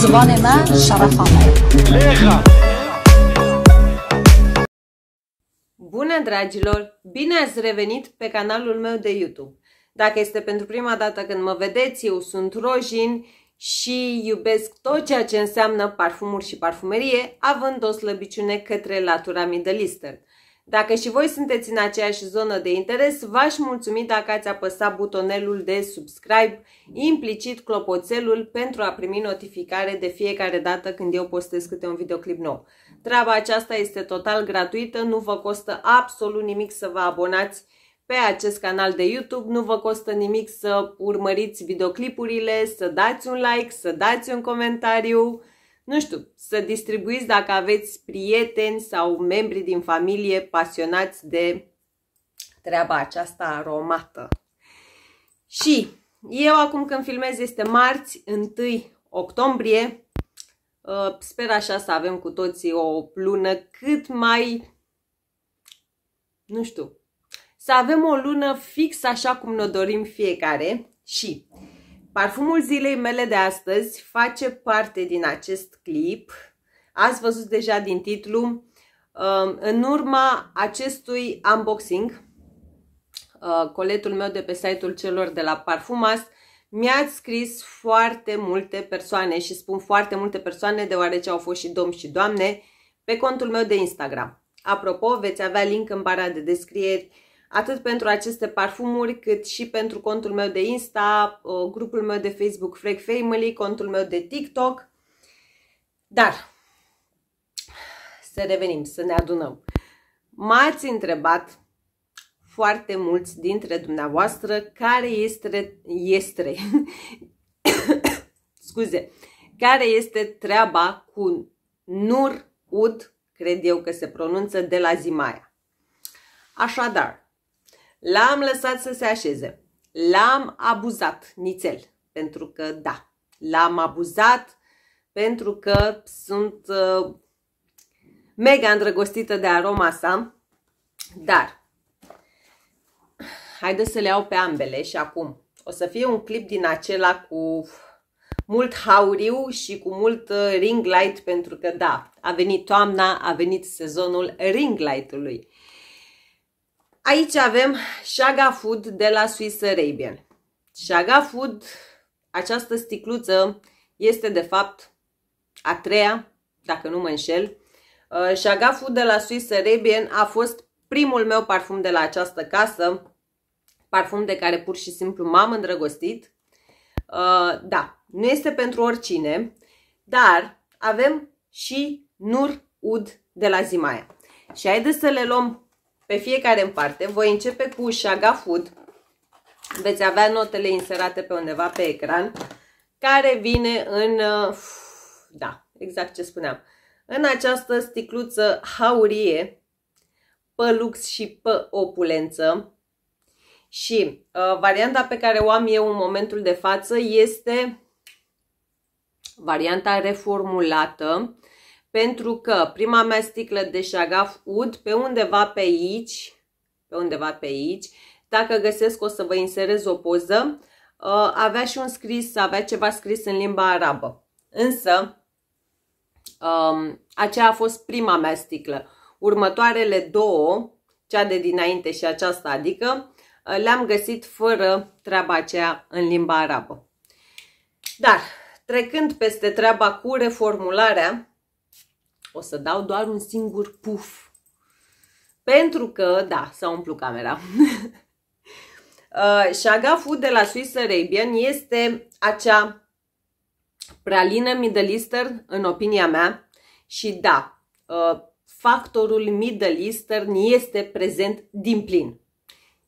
زبان ما شرفانه Bună dragilor! Bine ați revenit pe canalul meu de YouTube. Dacă este pentru prima dată când mă vedeți, eu sunt Rojin și iubesc tot ceea ce înseamnă parfumuri și parfumerie, având o slăbiciune către latura Middle Eastern. Dacă și voi sunteți în aceeași zonă de interes, v-aș mulțumi dacă ați apăsat butonelul de subscribe, implicit clopoțelul, pentru a primi notificare de fiecare dată când eu postez câte un videoclip nou. Treaba aceasta este total gratuită, nu vă costă absolut nimic să vă abonați pe acest canal de YouTube, nu vă costă nimic să urmăriți videoclipurile, să dați un like, să dați un comentariu, nu știu, să distribuiți dacă aveți prieteni sau membri din familie pasionați de treaba aceasta aromată. Și eu acum când filmez este marți, 1 octombrie, uh, sper așa să avem cu toții o lună cât mai, nu știu, să avem o lună fix așa cum ne dorim fiecare și Parfumul zilei mele de astăzi face parte din acest clip. Ați văzut deja din titlu. Um, în urma acestui unboxing, uh, coletul meu de pe site-ul celor de la Parfumas, mi-ați scris foarte multe persoane și spun foarte multe persoane deoarece au fost și domni și doamne pe contul meu de Instagram. Apropo, veți avea link în bara de descrieri atât pentru aceste parfumuri, cât și pentru contul meu de Insta, grupul meu de Facebook Freak Family, contul meu de TikTok. Dar, să revenim, să ne adunăm. M-ați întrebat foarte mulți dintre dumneavoastră care este, este scuze, care este treaba cu Nur Ud, cred eu că se pronunță, de la Zimaia. Așadar, L-am lăsat să se așeze. L-am abuzat nițel. Pentru că, da, l-am abuzat pentru că sunt uh, mega îndrăgostită de aroma sa. Dar, haideți să le iau pe ambele și acum. O să fie un clip din acela cu mult hauriu și cu mult uh, ring light pentru că da, a venit toamna, a venit sezonul ring light-ului. Aici avem Shaga Food de la Swiss Arabian. Shaga Food, această sticluță, este de fapt a treia, dacă nu mă înșel. Uh, Shaga Food de la Swiss Arabian a fost primul meu parfum de la această casă, parfum de care pur și simplu m-am îndrăgostit. Uh, da, nu este pentru oricine, dar avem și Nur Ud de la Zimaia. Și haideți să le luăm pe fiecare în parte. Voi începe cu Shaga Food. Veți avea notele inserate pe undeva pe ecran, care vine în, uh, da, exact ce spuneam, în această sticluță haurie, pe lux și pe opulență. Și uh, varianta pe care o am eu în momentul de față este varianta reformulată pentru că prima mea sticlă de șagaf ud pe undeva pe aici, pe undeva pe aici, dacă găsesc o să vă inserez o poză, uh, avea și un scris, avea ceva scris în limba arabă. Însă, um, aceea a fost prima mea sticlă. Următoarele două, cea de dinainte și aceasta, adică, uh, le-am găsit fără treaba aceea în limba arabă. Dar, trecând peste treaba cu reformularea, o să dau doar un singur puf. Pentru că, da, s-a umplut camera. uh, Shaga Food de la Swiss Arabian este acea pralină Middle Eastern, în opinia mea. Și da, uh, factorul Middle Eastern este prezent din plin.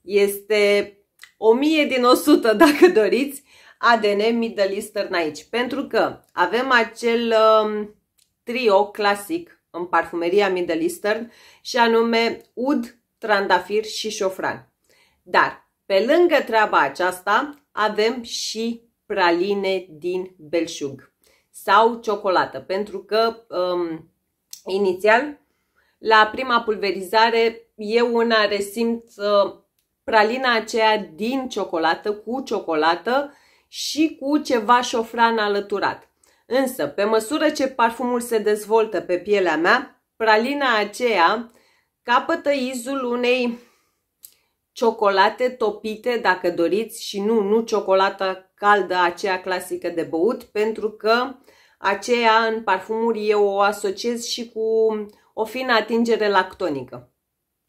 Este 1000 din 100, dacă doriți, ADN Middle Eastern aici. Pentru că avem acel... Uh, trio clasic în parfumeria Middle Eastern și anume ud, trandafir și șofran. Dar pe lângă treaba aceasta avem și praline din belșug sau ciocolată, pentru că um, inițial la prima pulverizare eu una resimt uh, pralina aceea din ciocolată cu ciocolată și cu ceva șofran alăturat. Însă, pe măsură ce parfumul se dezvoltă pe pielea mea, pralina aceea capătă izul unei ciocolate topite, dacă doriți, și nu, nu ciocolata caldă, aceea clasică de băut, pentru că aceea în parfumuri eu o asociez și cu o fină atingere lactonică.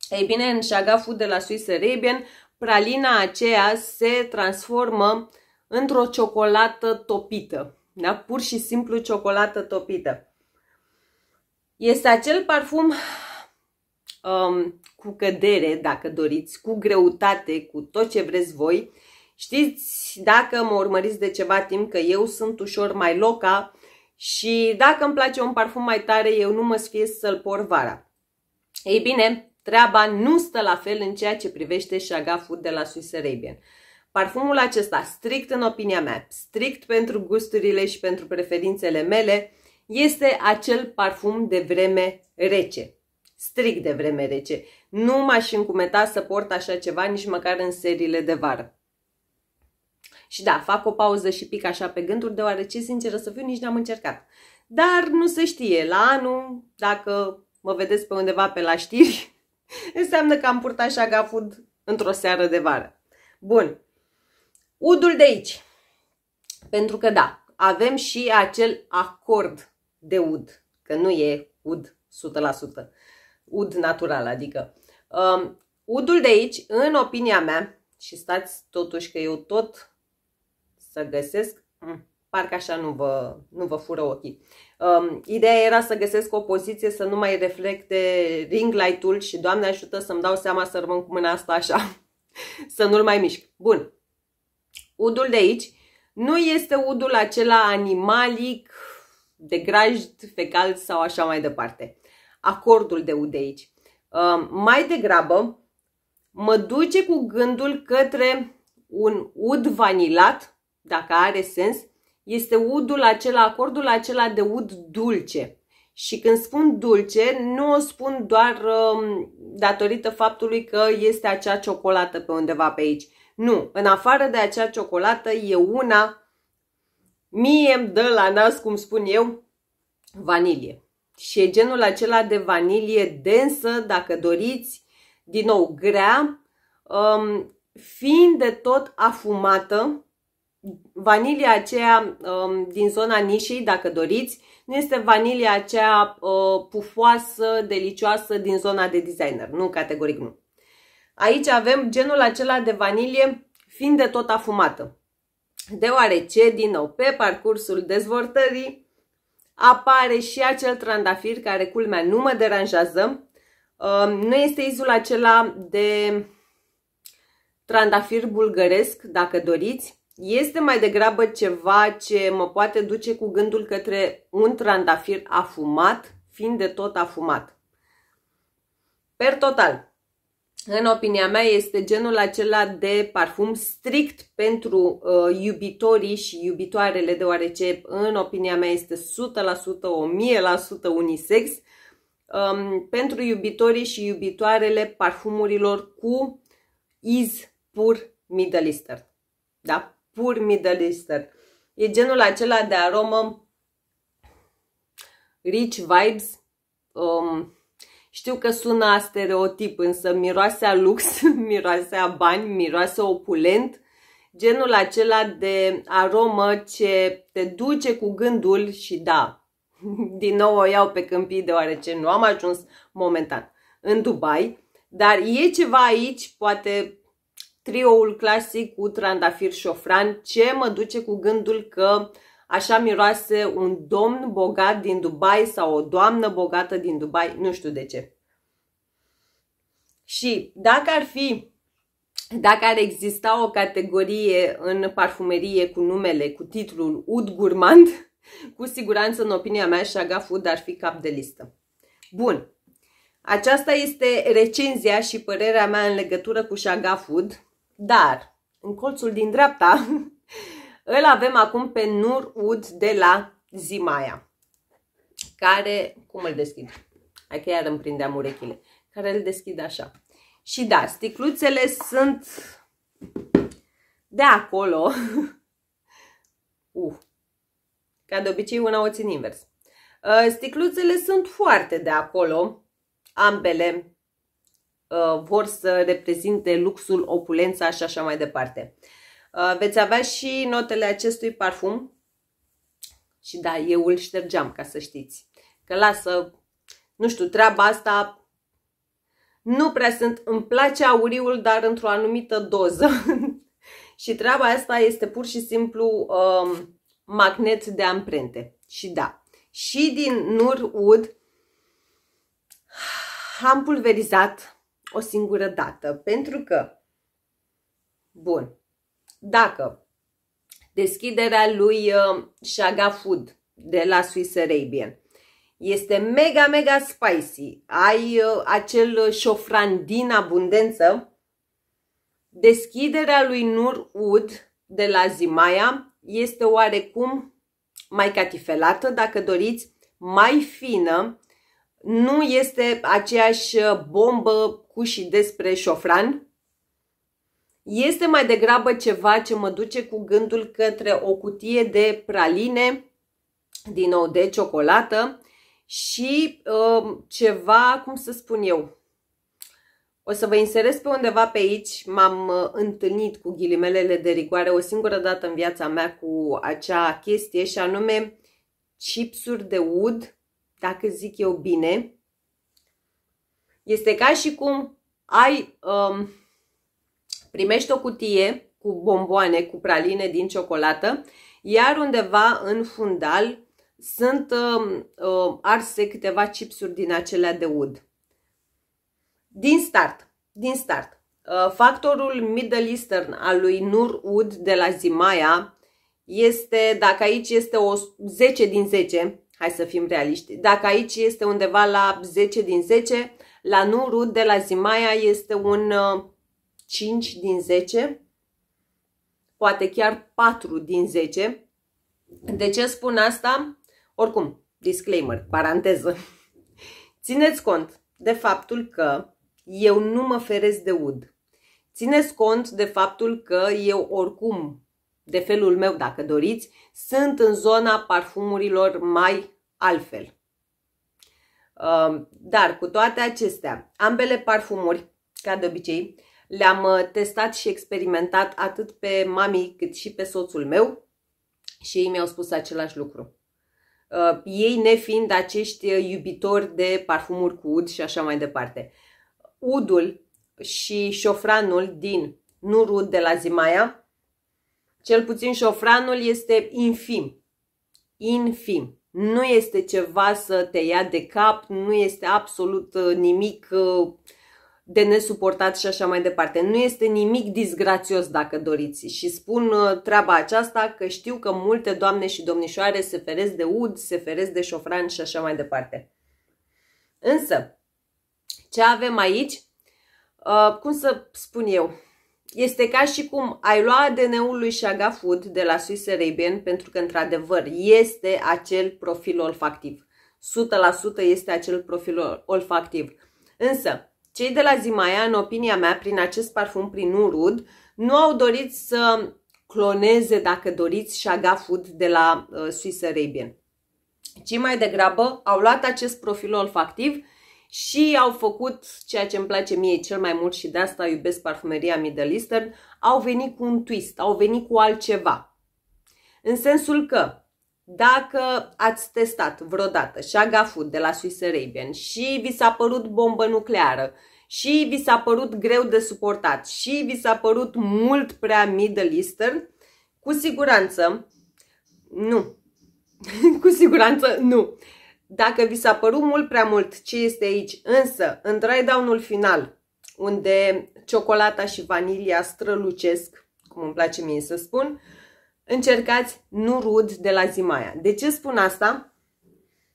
Ei bine, în șagaful de la Swiss Arabian, pralina aceea se transformă într-o ciocolată topită. Da? Pur și simplu ciocolată topită. Este acel parfum um, cu cădere, dacă doriți, cu greutate, cu tot ce vreți voi. Știți, dacă mă urmăriți de ceva timp, că eu sunt ușor mai loca și dacă îmi place un parfum mai tare, eu nu mă sfiez să-l por vara. Ei bine, treaba nu stă la fel în ceea ce privește șagaful de la Swiss Arabian. Parfumul acesta, strict în opinia mea, strict pentru gusturile și pentru preferințele mele, este acel parfum de vreme rece. Strict de vreme rece. Nu m-aș încumeta să port așa ceva nici măcar în seriile de vară. Și da, fac o pauză și pic așa pe gânduri, deoarece, sinceră să fiu, nici n-am încercat. Dar nu se știe, la anul, dacă mă vedeți pe undeva pe la știri, înseamnă că am purtat așa food într-o seară de vară. Bun. Udul de aici. Pentru că da, avem și acel acord de ud, că nu e ud 100%, ud natural, adică. Um, udul de aici, în opinia mea, și stați totuși că eu tot să găsesc, mm, parcă așa nu vă, nu vă fură ochii. Um, ideea era să găsesc o poziție să nu mai reflecte ring light-ul și Doamne ajută să-mi dau seama să rămân cu mâna asta așa, să nu-l mai mișc. Bun, udul de aici nu este udul acela animalic, de grajd, fecal sau așa mai departe. Acordul de ud de aici. Um, mai degrabă, mă duce cu gândul către un ud vanilat dacă are sens, este udul acela, acordul acela de ud dulce. Și când spun dulce, nu o spun doar um, datorită faptului că este acea ciocolată pe undeva pe aici. Nu, în afară de acea ciocolată e una, mie îmi dă la nas, cum spun eu, vanilie. Și e genul acela de vanilie densă, dacă doriți, din nou grea, um, fiind de tot afumată, vanilia aceea um, din zona nișei, dacă doriți, nu este vanilia aceea uh, pufoasă, delicioasă din zona de designer. Nu, categoric nu. Aici avem genul acela de vanilie fiind de tot afumată. Deoarece, din nou, pe parcursul dezvoltării apare și acel trandafir care, culmea, nu mă deranjează. Uh, nu este izul acela de trandafir bulgăresc, dacă doriți, este mai degrabă ceva ce mă poate duce cu gândul către un trandafir afumat, fiind de tot afumat. Per total, în opinia mea, este genul acela de parfum strict pentru uh, iubitorii și iubitoarele, deoarece în opinia mea este 100%, 1000% unisex, um, pentru iubitorii și iubitoarele parfumurilor cu iz pur Middle Eastern. Da? pur Middle Eastern. E genul acela de aromă rich vibes. Um, știu că sună a stereotip, însă miroase a lux, miroase a bani, miroase opulent. Genul acela de aromă ce te duce cu gândul și da, din nou o iau pe câmpii deoarece nu am ajuns momentan în Dubai, dar e ceva aici, poate trioul clasic cu trandafir șofran, ce mă duce cu gândul că așa miroase un domn bogat din Dubai sau o doamnă bogată din Dubai, nu știu de ce. Și dacă ar fi, dacă ar exista o categorie în parfumerie cu numele, cu titlul Ud Gourmand, cu siguranță, în opinia mea, Shaga Food ar fi cap de listă. Bun. Aceasta este recenzia și părerea mea în legătură cu Shaga Food. Dar, în colțul din dreapta, îl avem acum pe Nur Ud de la Zimaya, care, cum îl deschid? Hai că iar îmi prindeam urechile. Care îl deschid așa. Și da, sticluțele sunt de acolo. Uh, Ca de obicei, una o țin invers. Uh, sticluțele sunt foarte de acolo. Ambele uh, vor să reprezinte luxul, opulența și așa mai departe. Uh, veți avea și notele acestui parfum. Și da, eu îl ștergeam, ca să știți. Că lasă, nu știu, treaba asta nu prea sunt, îmi place auriul, dar într-o anumită doză. și treaba asta este pur și simplu um, magnet de amprente. Și da, și din Nur Wood am pulverizat o singură dată, pentru că, bun, dacă deschiderea lui uh, Shaga Food de la Swiss Arabian este mega, mega spicy. Ai uh, acel șofran din abundență. Deschiderea lui Nur Ud de la Zimaya este oarecum mai catifelată, dacă doriți, mai fină. Nu este aceeași bombă cu și despre șofran. Este mai degrabă ceva ce mă duce cu gândul către o cutie de praline, din nou de ciocolată, și uh, ceva, cum să spun eu, o să vă inserez pe undeva pe aici, m-am uh, întâlnit cu ghilimelele de rigoare o singură dată în viața mea cu acea chestie și anume chipsuri de ud, dacă zic eu bine. Este ca și cum ai, um, primești o cutie cu bomboane, cu praline din ciocolată, iar undeva în fundal sunt uh, uh, arse câteva chipsuri din acelea de ud. Din start, din start, uh, factorul Middle Eastern al lui Nur Ud de la Zimaya este, dacă aici este o 10 din 10, hai să fim realiști, dacă aici este undeva la 10 din 10, la Nur Ud de la Zimaya este un uh, 5 din 10, poate chiar 4 din 10. De ce spun asta? Oricum, disclaimer, paranteză. Țineți cont de faptul că eu nu mă feresc de ud. Țineți cont de faptul că eu oricum, de felul meu dacă doriți, sunt în zona parfumurilor mai altfel. Um, dar cu toate acestea, ambele parfumuri, ca de obicei, le-am uh, testat și experimentat atât pe mami cât și pe soțul meu și ei mi-au spus același lucru. Uh, ei nefiind acești uh, iubitori de parfumuri cu ud și așa mai departe. Udul și șofranul din Nurud de la Zimaya, cel puțin șofranul este infim. Infim. Nu este ceva să te ia de cap, nu este absolut uh, nimic uh, de nesuportat și așa mai departe. Nu este nimic disgrațios dacă doriți și spun uh, treaba aceasta că știu că multe doamne și domnișoare se feresc de ud, se feresc de șofran și așa mai departe. Însă, ce avem aici? Uh, cum să spun eu? Este ca și cum ai lua ADN-ul lui Shaga Food de la Swiss Arabian pentru că într-adevăr este acel profil olfactiv. 100% este acel profil olfactiv. Însă, cei de la Zimaya, în opinia mea, prin acest parfum, prin Urud, nu au dorit să cloneze, dacă doriți, Shaga Food de la uh, Swiss Arabian. Ci mai degrabă au luat acest profil olfactiv și au făcut ceea ce îmi place mie cel mai mult și de asta iubesc parfumeria Middle Eastern, au venit cu un twist, au venit cu altceva. În sensul că dacă ați testat vreodată Shaga Food de la Swiss Arabian și vi s-a părut bombă nucleară și vi s-a părut greu de suportat și vi s-a părut mult prea Middle Eastern, cu siguranță nu. cu siguranță nu. Dacă vi s-a părut mult prea mult ce este aici, însă în dry down-ul final, unde ciocolata și vanilia strălucesc, cum îmi place mie să spun, încercați nu rud de la Zimaia. De ce spun asta?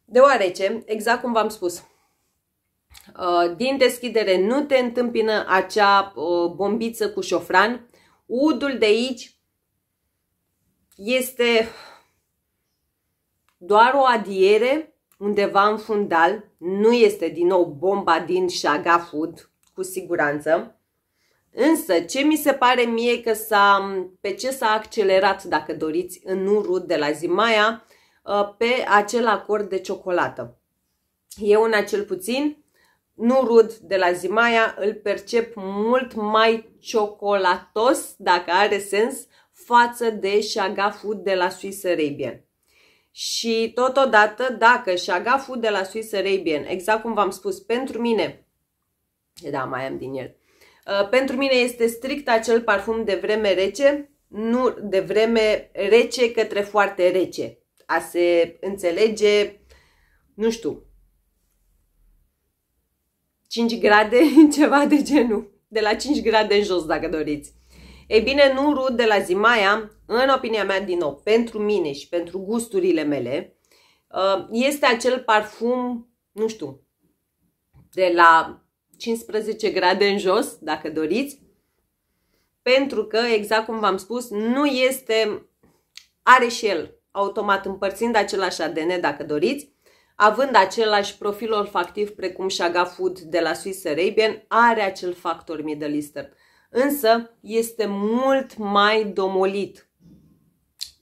Deoarece, exact cum v-am spus, uh, din deschidere nu te întâmpină acea uh, bombiță cu șofran, udul de aici este doar o adiere undeva în fundal, nu este din nou bomba din Shaga Food, cu siguranță, Însă, ce mi se pare mie că s-a, pe ce s-a accelerat, dacă doriți, în Nurud de la Zimaya, uh, pe acel acord de ciocolată. Eu, în acel puțin, nu rud de la Zimaia, îl percep mult mai ciocolatos, dacă are sens, față de Shaga Food de la Swiss Arabian. Și totodată, dacă Shaga Food de la Swiss Arabian, exact cum v-am spus, pentru mine, da, mai am din el, uh, pentru mine este strict acel parfum de vreme rece, nu de vreme rece către foarte rece. A se înțelege, nu știu, 5 grade, ceva de genul. De la 5 grade în jos, dacă doriți. Ei bine, nu rud de la Zimaia, în opinia mea, din nou, pentru mine și pentru gusturile mele, uh, este acel parfum, nu știu, de la 15 grade în jos, dacă doriți, pentru că, exact cum v-am spus, nu este, are și el automat împărțind același ADN, dacă doriți, având același profil olfactiv precum Shaga Food de la Swiss Arabian, are acel factor Middle Eastern. Însă este mult mai domolit.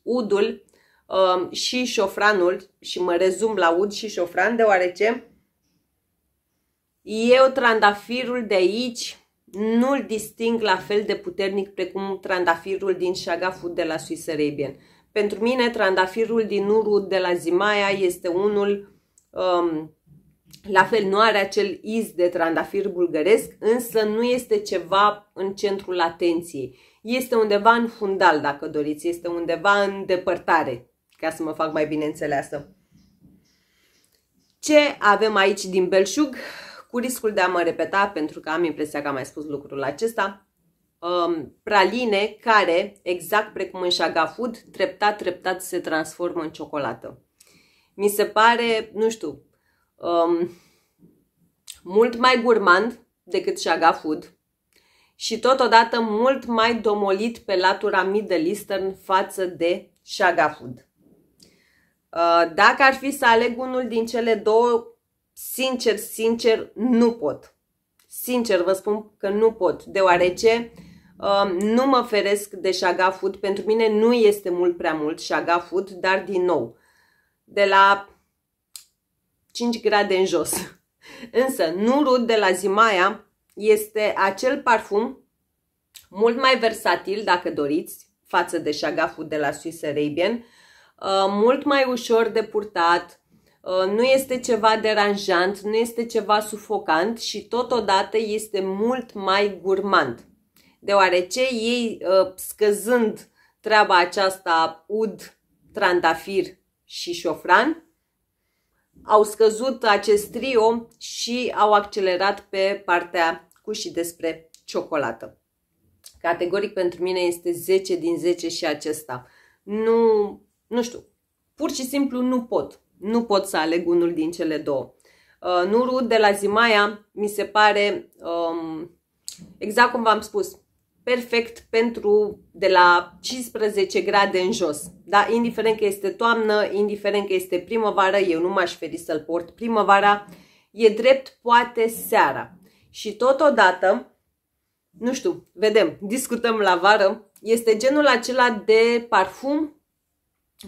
Udul um, și șofranul, și mă rezum la ud și șofran, deoarece eu trandafirul de aici nu-l disting la fel de puternic precum trandafirul din Shaga Food de la Swiss Arabian. Pentru mine, trandafirul din Urud de la Zimaia este unul um, la fel nu are acel iz de trandafir bulgăresc, însă nu este ceva în centrul atenției. Este undeva în fundal, dacă doriți, este undeva în depărtare, ca să mă fac mai bine înțeleasă. Ce avem aici din belșug? Cu riscul de a mă repeta, pentru că am impresia că am mai spus lucrul acesta, um, praline care, exact precum în Shaga Food, treptat, treptat se transformă în ciocolată mi se pare, nu știu, um, mult mai gurmand decât Shaga Food și totodată mult mai domolit pe latura Middle Eastern față de Shaga Food. Uh, dacă ar fi să aleg unul din cele două, sincer, sincer, nu pot. Sincer vă spun că nu pot, deoarece uh, nu mă feresc de Shaga Food. Pentru mine nu este mult prea mult Shaga Food, dar din nou, de la 5 grade în jos. Însă, Nurud de la Zimaia este acel parfum mult mai versatil, dacă doriți, față de Shagafu de la Swiss Arabian, uh, mult mai ușor de purtat, uh, nu este ceva deranjant, nu este ceva sufocant și totodată este mult mai gurmand. Deoarece ei, uh, scăzând treaba aceasta ud, trandafir și șofran, au scăzut acest trio și au accelerat pe partea cu și despre ciocolată. Categoric pentru mine este 10 din 10 și acesta. Nu, nu știu, pur și simplu nu pot. Nu pot să aleg unul din cele două. Uh, Nuru de la Zimaia mi se pare, um, exact cum v-am spus, perfect pentru de la 15 grade în jos. Da? Indiferent că este toamnă, indiferent că este primăvară, eu nu m-aș feri să-l port primăvara, e drept poate seara. Și totodată, nu știu, vedem, discutăm la vară, este genul acela de parfum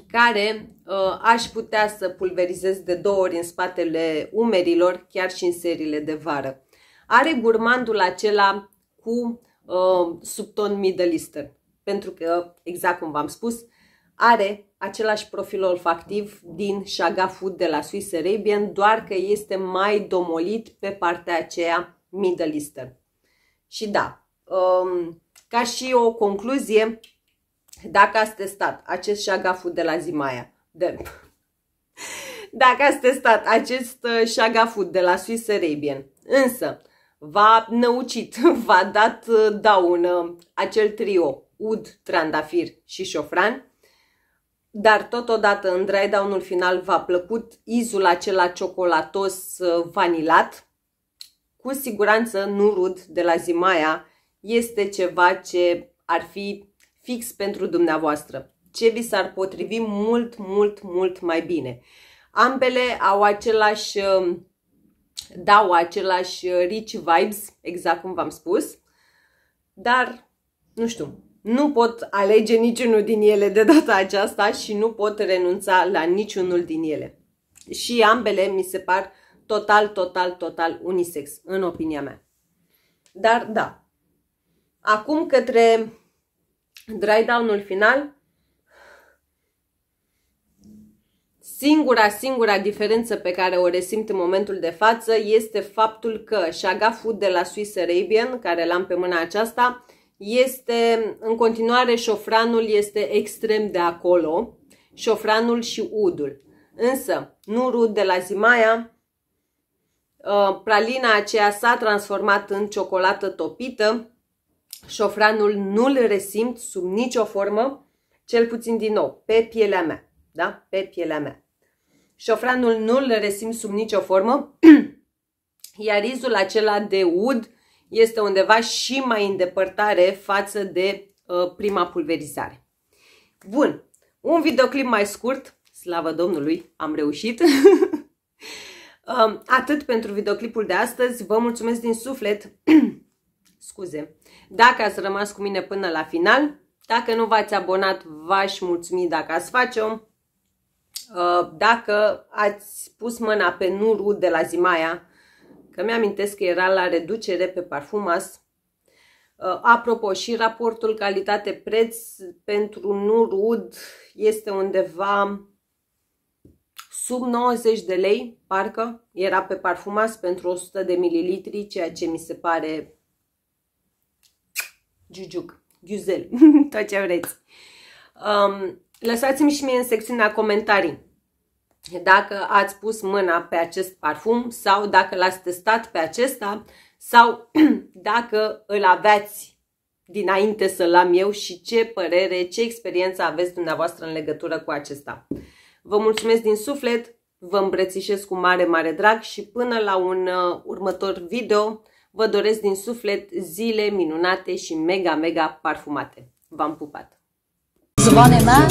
care uh, aș putea să pulverizez de două ori în spatele umerilor, chiar și în seriile de vară. Are gurmandul acela cu uh, subton Middle Eastern. Pentru că, exact cum v-am spus, are același profil olfactiv din Shaga Food de la Swiss Arabian, doar că este mai domolit pe partea aceea Middle Eastern. Și da, um, ca și o concluzie, dacă ați testat acest Shaga Food de la Zimaia, de, dacă ați testat acest uh, Shaga Food de la Swiss Arabian, însă v-a năucit, v-a dat uh, daună acel trio ud, trandafir și șofran, dar totodată în dry down-ul final v-a plăcut izul acela ciocolatos uh, vanilat, cu siguranță nu rud de la Zimaia este ceva ce ar fi fix pentru dumneavoastră. Ce vi s-ar potrivi mult, mult, mult mai bine. Ambele au același uh, dau același uh, rich vibes, exact cum v-am spus, dar, nu știu, Nu pot alege niciunul din ele de data aceasta și nu pot renunța la niciunul din ele. Și ambele mi se par total, total, total unisex, în opinia mea. Dar da, acum către dry down-ul final, Singura, singura diferență pe care o resimt în momentul de față este faptul că Shaga Food de la Swiss Arabian, care l-am pe mâna aceasta, este în continuare șofranul este extrem de acolo, șofranul și udul. Însă, nurul de la Zimaya, uh, pralina aceea s-a transformat în ciocolată topită, șofranul nu-l resimt sub nicio formă, cel puțin din nou, pe pielea mea. Da? Pe pielea mea. Șofranul nu-l resimt sub nicio formă, iar izul acela de ud este undeva și mai în depărtare față de uh, prima pulverizare. Bun, un videoclip mai scurt, slavă Domnului, am reușit. Um, atât pentru videoclipul de astăzi, vă mulțumesc din suflet, scuze, dacă ați rămas cu mine până la final, dacă nu v-ați abonat, v-aș mulțumi dacă ați face-o. Uh, dacă ați pus mâna pe Nuru de la Zimaia, că mi-amintesc că era la reducere pe Parfumas. Uh, apropo, și raportul calitate-preț pentru Nurud este undeva sub 90 de lei, parcă, era pe Parfumas pentru 100 de mililitri, ceea ce mi se pare jujuc, ghiuzel, tot ce vreți. Um, lăsați-mi și mie în secțiunea comentarii dacă ați pus mâna pe acest parfum sau dacă l-ați testat pe acesta sau dacă îl aveați dinainte să-l am eu și ce părere, ce experiență aveți dumneavoastră în legătură cu acesta. Vă mulțumesc din suflet, vă îmbrățișez cu mare, mare drag și până la un uh, următor video Vă doresc din suflet zile minunate și mega, mega parfumate. V-am pupat! Zvane mea.